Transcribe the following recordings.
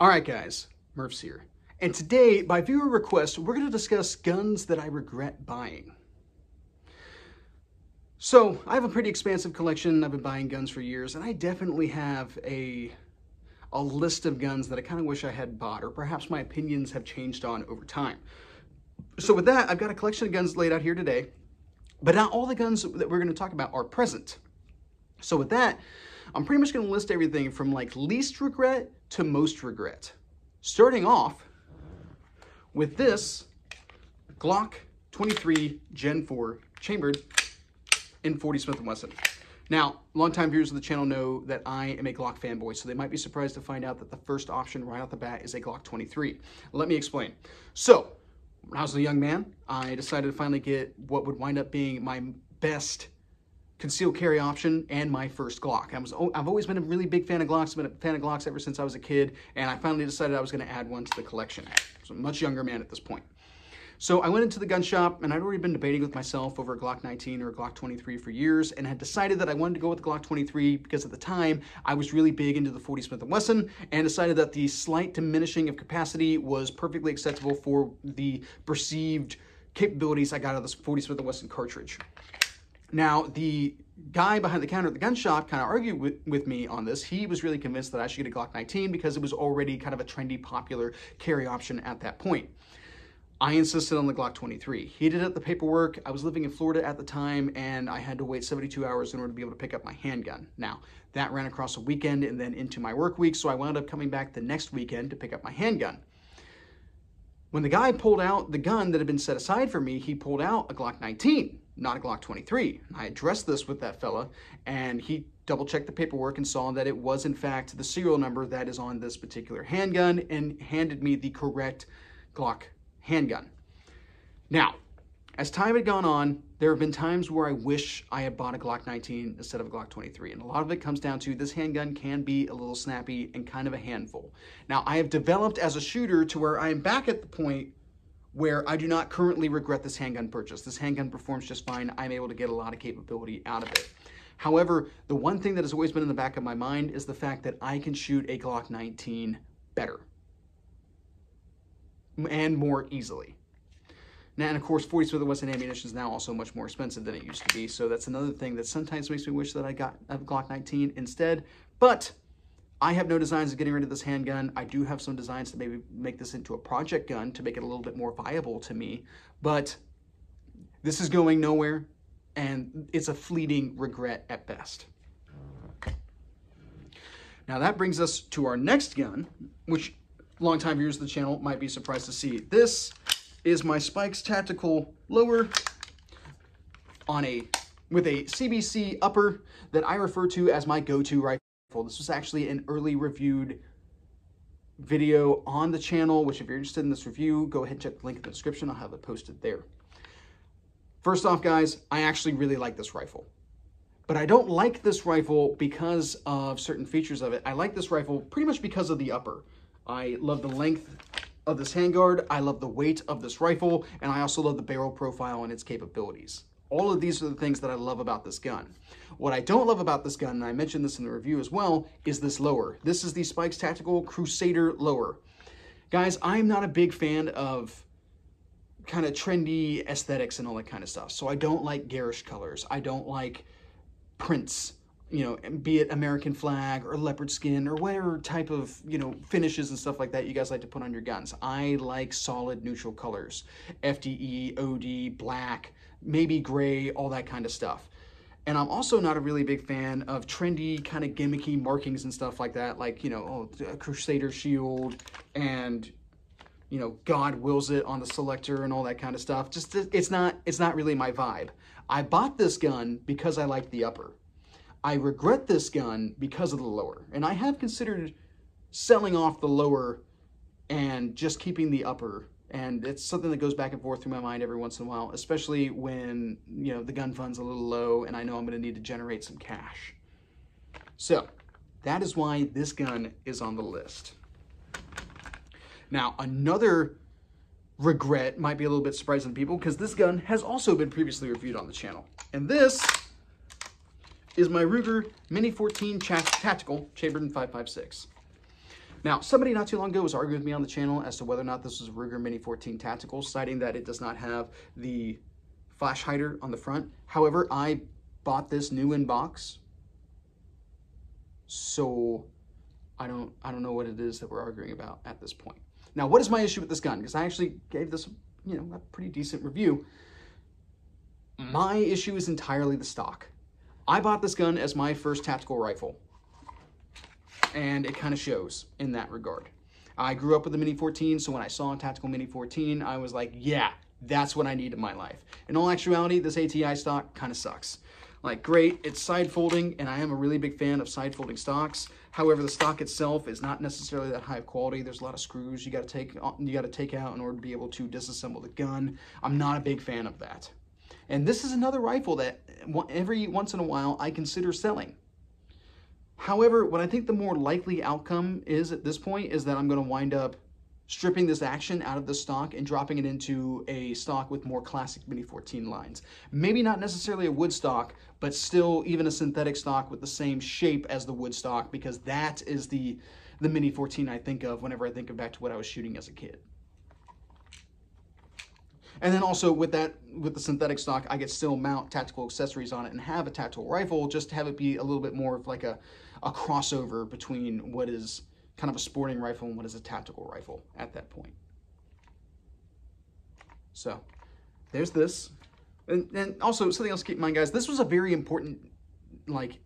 All right, guys, Murph's here. And today, by viewer request, we're going to discuss guns that I regret buying. So, I have a pretty expansive collection. I've been buying guns for years, and I definitely have a, a list of guns that I kind of wish I had bought, or perhaps my opinions have changed on over time. So with that, I've got a collection of guns laid out here today, but not all the guns that we're going to talk about are present. So with that, I'm pretty much going to list everything from like least regret to most regret. Starting off with this Glock 23 Gen 4 chambered in 40 Smith & Wesson. Now, longtime viewers of the channel know that I am a Glock fanboy, so they might be surprised to find out that the first option right off the bat is a Glock 23. Let me explain. So, when I was a young man, I decided to finally get what would wind up being my best concealed carry option and my first Glock. I was, I've always been a really big fan of Glocks. I've been a fan of Glocks ever since I was a kid, and I finally decided I was going to add one to the collection. I'm a much younger man at this point. So I went into the gun shop, and I'd already been debating with myself over a Glock 19 or a Glock 23 for years, and had decided that I wanted to go with the Glock 23 because at the time I was really big into the 40 Smith & Wesson, and decided that the slight diminishing of capacity was perfectly acceptable for the perceived capabilities I got out of this 40 Smith & Wesson cartridge. Now, the guy behind the counter at the gun shop kind of argued with, with me on this. He was really convinced that I should get a Glock 19 because it was already kind of a trendy, popular carry option at that point. I insisted on the Glock 23. He did up the paperwork. I was living in Florida at the time and I had to wait 72 hours in order to be able to pick up my handgun. Now, that ran across a weekend and then into my work week, so I wound up coming back the next weekend to pick up my handgun. When the guy pulled out the gun that had been set aside for me, he pulled out a Glock 19, not a Glock 23. I addressed this with that fella, and he double checked the paperwork and saw that it was in fact the serial number that is on this particular handgun and handed me the correct Glock handgun. Now, as time had gone on, there have been times where I wish I had bought a Glock 19 instead of a Glock 23. And a lot of it comes down to this handgun can be a little snappy and kind of a handful. Now, I have developed as a shooter to where I am back at the point where I do not currently regret this handgun purchase. This handgun performs just fine. I'm able to get a lot of capability out of it. However, the one thing that has always been in the back of my mind is the fact that I can shoot a Glock 19 better and more easily. Now, and of course, 40 Smith & Wesson ammunition is now also much more expensive than it used to be, so that's another thing that sometimes makes me wish that I got a Glock 19 instead. But I have no designs of getting rid of this handgun. I do have some designs to maybe make this into a project gun to make it a little bit more viable to me, but this is going nowhere, and it's a fleeting regret at best. Now that brings us to our next gun, which longtime viewers of the channel might be surprised to see. This is my Spikes Tactical Lower on a with a CBC upper that I refer to as my go-to rifle. This was actually an early reviewed video on the channel, which if you're interested in this review, go ahead and check the link in the description. I'll have it posted there. First off, guys, I actually really like this rifle. But I don't like this rifle because of certain features of it. I like this rifle pretty much because of the upper. I love the length of this handguard, I love the weight of this rifle, and I also love the barrel profile and its capabilities. All of these are the things that I love about this gun. What I don't love about this gun, and I mentioned this in the review as well, is this lower. This is the Spikes Tactical Crusader lower. Guys, I'm not a big fan of kind of trendy aesthetics and all that kind of stuff. So I don't like garish colors. I don't like prints you know, be it American flag or leopard skin or whatever type of, you know, finishes and stuff like that you guys like to put on your guns. I like solid neutral colors. FDE, OD, black, maybe gray, all that kind of stuff. And I'm also not a really big fan of trendy, kind of gimmicky markings and stuff like that, like, you know, oh, Crusader shield and, you know, God wills it on the selector and all that kind of stuff. Just, it's not, it's not really my vibe. I bought this gun because I like the upper. I regret this gun because of the lower. And I have considered selling off the lower and just keeping the upper. And it's something that goes back and forth through my mind every once in a while, especially when, you know, the gun fund's a little low and I know I'm going to need to generate some cash. So, that is why this gun is on the list. Now, another regret might be a little bit surprising to people because this gun has also been previously reviewed on the channel. And this is my Ruger Mini 14 Tactical Chambered in 5.56. Now, somebody not too long ago was arguing with me on the channel as to whether or not this was a Ruger Mini 14 Tactical, citing that it does not have the flash hider on the front. However, I bought this new in box, so I don't I don't know what it is that we're arguing about at this point. Now, what is my issue with this gun? Because I actually gave this, you know, a pretty decent review. My issue is entirely the stock. I bought this gun as my first tactical rifle, and it kind of shows in that regard. I grew up with the Mini 14, so when I saw a tactical Mini 14, I was like, yeah, that's what I need in my life. In all actuality, this ATI stock kind of sucks. Like, great, it's side folding, and I am a really big fan of side folding stocks. However, the stock itself is not necessarily that high of quality. There's a lot of screws you got to take uh, you got to take out in order to be able to disassemble the gun. I'm not a big fan of that. And this is another rifle that every once in a while I consider selling. However, what I think the more likely outcome is at this point is that I'm going to wind up stripping this action out of the stock and dropping it into a stock with more classic Mini 14 lines. Maybe not necessarily a wood stock, but still even a synthetic stock with the same shape as the wood stock because that is the, the Mini 14 I think of whenever I think of back to what I was shooting as a kid. And then also with that, with the synthetic stock, I could still mount tactical accessories on it and have a tactical rifle, just to have it be a little bit more of like a, a crossover between what is kind of a sporting rifle and what is a tactical rifle at that point. So there's this. And, and also something else to keep in mind, guys, this was a very important like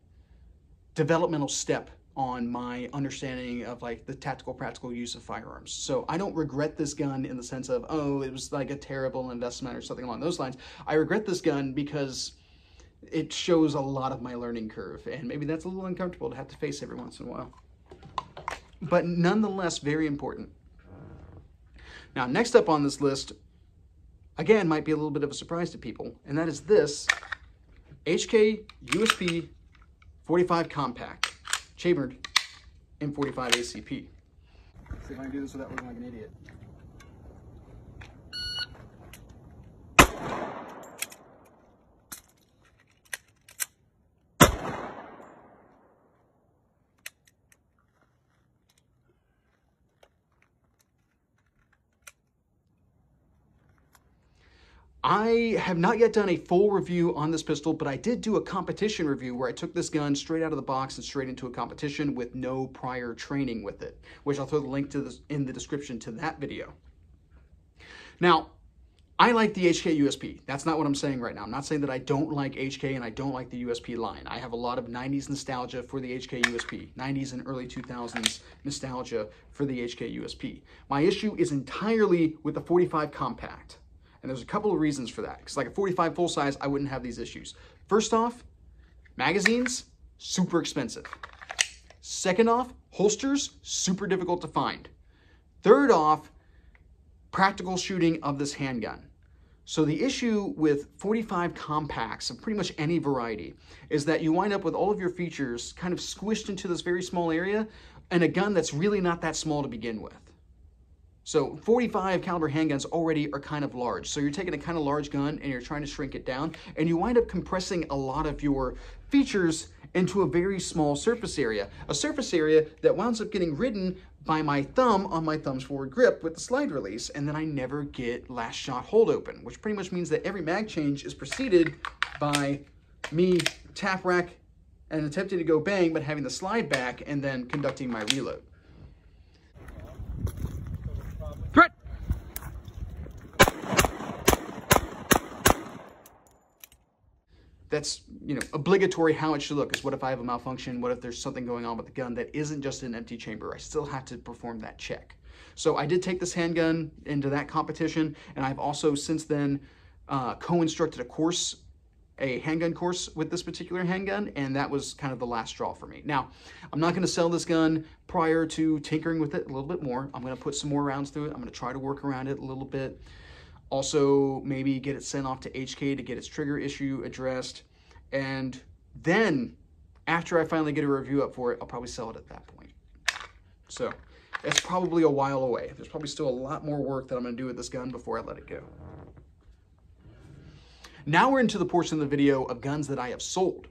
developmental step on my understanding of like the tactical practical use of firearms. So I don't regret this gun in the sense of, oh, it was like a terrible investment or something along those lines. I regret this gun because it shows a lot of my learning curve and maybe that's a little uncomfortable to have to face every once in a while but nonetheless very important. Now, next up on this list, again, might be a little bit of a surprise to people, and that is this HK USP 45 Compact, chambered M45 ACP. see if I can do this without looking like an idiot. I have not yet done a full review on this pistol, but I did do a competition review where I took this gun straight out of the box and straight into a competition with no prior training with it, which I'll throw the link to this in the description to that video. Now, I like the HK USP. That's not what I'm saying right now. I'm not saying that I don't like HK and I don't like the USP line. I have a lot of 90s nostalgia for the HK USP, 90s and early 2000s nostalgia for the HK USP. My issue is entirely with the 45 Compact. And there's a couple of reasons for that. Because like a 45 full size, I wouldn't have these issues. First off, magazines, super expensive. Second off, holsters, super difficult to find. Third off, practical shooting of this handgun. So the issue with 45 compacts of pretty much any variety is that you wind up with all of your features kind of squished into this very small area and a gun that's really not that small to begin with. So 45 caliber handguns already are kind of large. So you're taking a kind of large gun and you're trying to shrink it down and you wind up compressing a lot of your features into a very small surface area. A surface area that winds up getting ridden by my thumb on my thumb's forward grip with the slide release and then I never get last shot hold open, which pretty much means that every mag change is preceded by me tap rack and attempting to go bang, but having the slide back and then conducting my reload. That's you know obligatory how it should look is what if I have a malfunction what if there's something going on with the gun that isn't just an empty chamber I still have to perform that check so I did take this handgun into that competition and I've also since then uh, co-instructed a course a handgun course with this particular handgun and that was kind of the last straw for me. Now, I'm not going to sell this gun prior to tinkering with it a little bit more. I'm going to put some more rounds through it. I'm going to try to work around it a little bit. Also, maybe get it sent off to HK to get its trigger issue addressed. And then, after I finally get a review up for it, I'll probably sell it at that point. So, it's probably a while away. There's probably still a lot more work that I'm going to do with this gun before I let it go. Now we're into the portion of the video of guns that I have sold.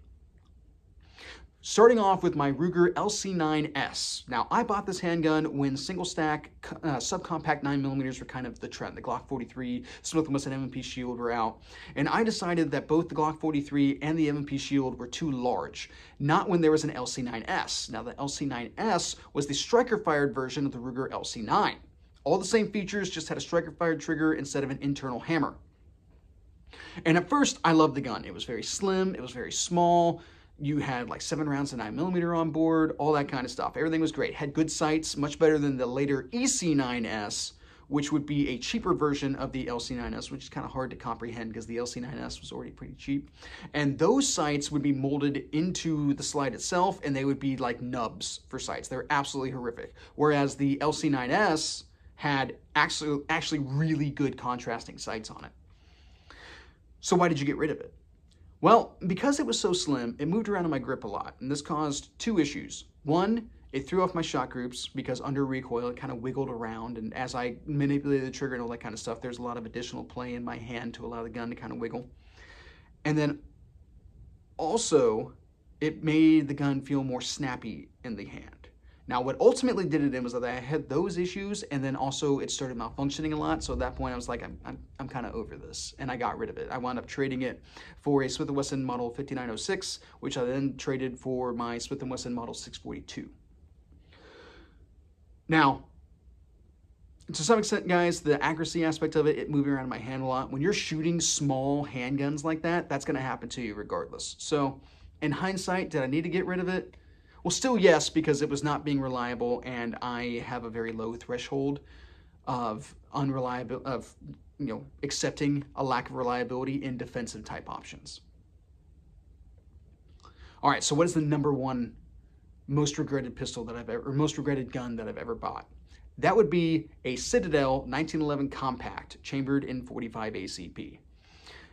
Starting off with my Ruger LC9S. Now, I bought this handgun when single stack uh, subcompact 9mm were kind of the trend. The Glock 43, Smith & Wesson M&P Shield were out, and I decided that both the Glock 43 and the M&P Shield were too large. Not when there was an LC9S. Now, the LC9S was the striker-fired version of the Ruger LC9. All the same features, just had a striker-fired trigger instead of an internal hammer. And at first, I loved the gun. It was very slim, it was very small, you had like seven rounds of nine millimeter on board, all that kind of stuff. Everything was great. Had good sights, much better than the later EC9S, which would be a cheaper version of the LC9S, which is kind of hard to comprehend because the LC9S was already pretty cheap. And those sights would be molded into the slide itself, and they would be like nubs for sights. They're absolutely horrific. Whereas the LC9S had actually, actually really good contrasting sights on it. So why did you get rid of it? Well, because it was so slim, it moved around in my grip a lot, and this caused two issues. One, it threw off my shot groups because under recoil it kind of wiggled around, and as I manipulated the trigger and all that kind of stuff, there's a lot of additional play in my hand to allow the gun to kind of wiggle. And then also, it made the gun feel more snappy in the hand. Now, what ultimately did it in was that I had those issues, and then also it started malfunctioning a lot. So at that point, I was like, I'm, I'm, I'm kind of over this, and I got rid of it. I wound up trading it for a Smith & Wesson Model 5906, which I then traded for my Smith & Wesson Model 642. Now, to some extent, guys, the accuracy aspect of it, it moving around in my hand a lot. When you're shooting small handguns like that, that's going to happen to you regardless. So in hindsight, did I need to get rid of it? Well, still yes, because it was not being reliable, and I have a very low threshold of unreliable of you know accepting a lack of reliability in defensive type options. All right, so what is the number one most regretted pistol that I've ever, or most regretted gun that I've ever bought? That would be a Citadel 1911 Compact, chambered in 45 ACP.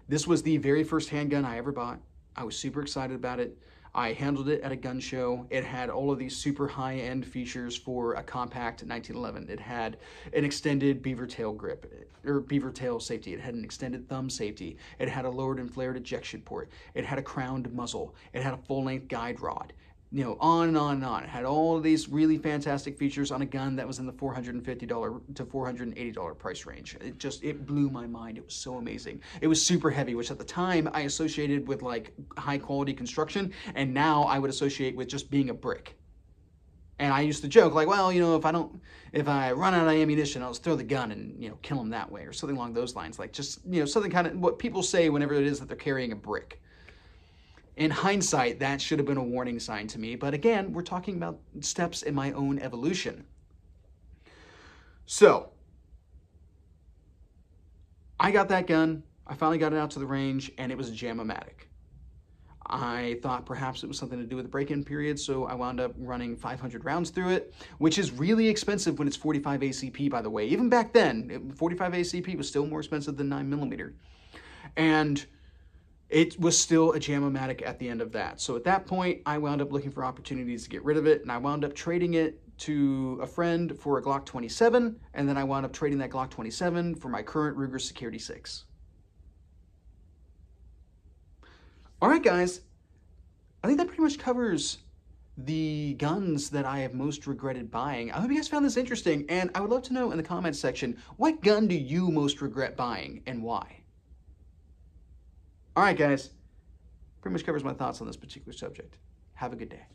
This was the very first handgun I ever bought. I was super excited about it. I handled it at a gun show. It had all of these super high-end features for a compact 1911. It had an extended beaver tail grip, or beaver tail safety. It had an extended thumb safety. It had a lowered and flared ejection port. It had a crowned muzzle. It had a full-length guide rod you know, on and on and on. It had all these really fantastic features on a gun that was in the $450 to $480 price range. It just, it blew my mind. It was so amazing. It was super heavy, which at the time I associated with like high quality construction, and now I would associate with just being a brick. And I used to joke like, well, you know, if I don't, if I run out of ammunition, I'll just throw the gun and, you know, kill them that way or something along those lines. Like just, you know, something kind of what people say whenever it is that they're carrying a brick. In hindsight, that should have been a warning sign to me, but again, we're talking about steps in my own evolution. So, I got that gun, I finally got it out to the range, and it was a Jam-O-Matic. I thought perhaps it was something to do with the break-in period, so I wound up running 500 rounds through it, which is really expensive when it's 45 ACP, by the way. Even back then, 45 ACP was still more expensive than 9mm. And it was still a Jam-O-Matic at the end of that. So at that point, I wound up looking for opportunities to get rid of it, and I wound up trading it to a friend for a Glock 27, and then I wound up trading that Glock 27 for my current Ruger Security 6. All right, guys, I think that pretty much covers the guns that I have most regretted buying. I hope you guys found this interesting, and I would love to know in the comments section, what gun do you most regret buying and why? All right, guys. Pretty much covers my thoughts on this particular subject. Have a good day.